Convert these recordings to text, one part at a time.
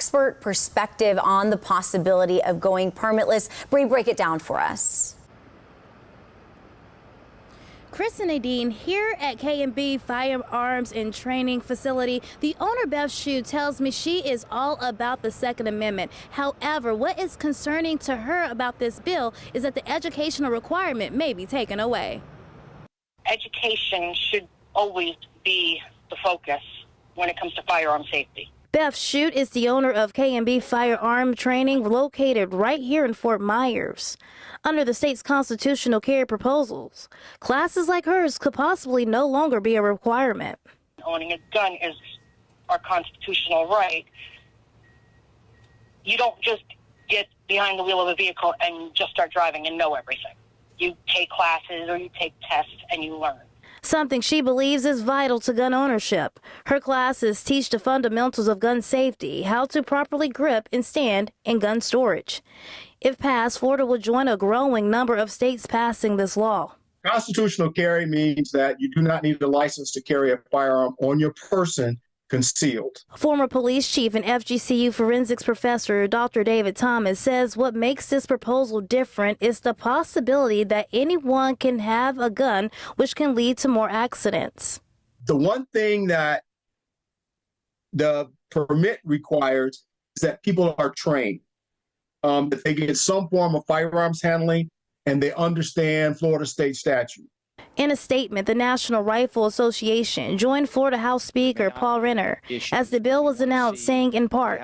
expert perspective on the possibility of going permitless. Bree, break it down for us. Chris and Nadine here at K&B Firearms and Training Facility. The owner, Beth Shute, tells me she is all about the Second Amendment. However, what is concerning to her about this bill is that the educational requirement may be taken away. Education should always be the focus when it comes to firearm safety. Beth Shute is the owner of K&B Firearm Training located right here in Fort Myers. Under the state's constitutional carry proposals, classes like hers could possibly no longer be a requirement. Owning a gun is our constitutional right. You don't just get behind the wheel of a vehicle and just start driving and know everything. You take classes or you take tests and you learn something she believes is vital to gun ownership. Her classes teach the fundamentals of gun safety, how to properly grip and stand in gun storage. If passed, Florida will join a growing number of states passing this law. Constitutional carry means that you do not need a license to carry a firearm on your person concealed. Former police chief and FGCU forensics professor Dr. David Thomas says what makes this proposal different is the possibility that anyone can have a gun, which can lead to more accidents. The one thing that the permit requires is that people are trained, um, that they get some form of firearms handling and they understand Florida state statute. In a statement, the National Rifle Association joined Florida House Speaker Paul Renner as the bill was announced, saying in part,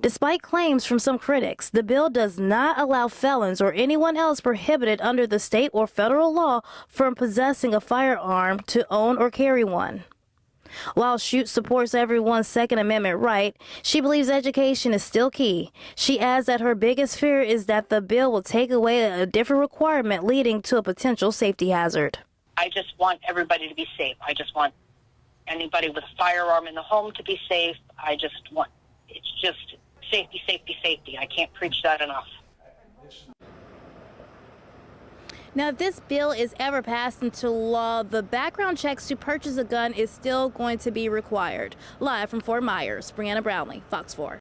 despite claims from some critics, the bill does not allow felons or anyone else prohibited under the state or federal law from possessing a firearm to own or carry one. While Shute supports everyone's Second Amendment right, she believes education is still key. She adds that her biggest fear is that the bill will take away a different requirement leading to a potential safety hazard. I just want everybody to be safe. I just want anybody with a firearm in the home to be safe. I just want, it's just safety, safety, safety. I can't preach that enough. Now, if this bill is ever passed into law, the background checks to purchase a gun is still going to be required. Live from Fort Myers, Brianna Brownlee, Fox 4.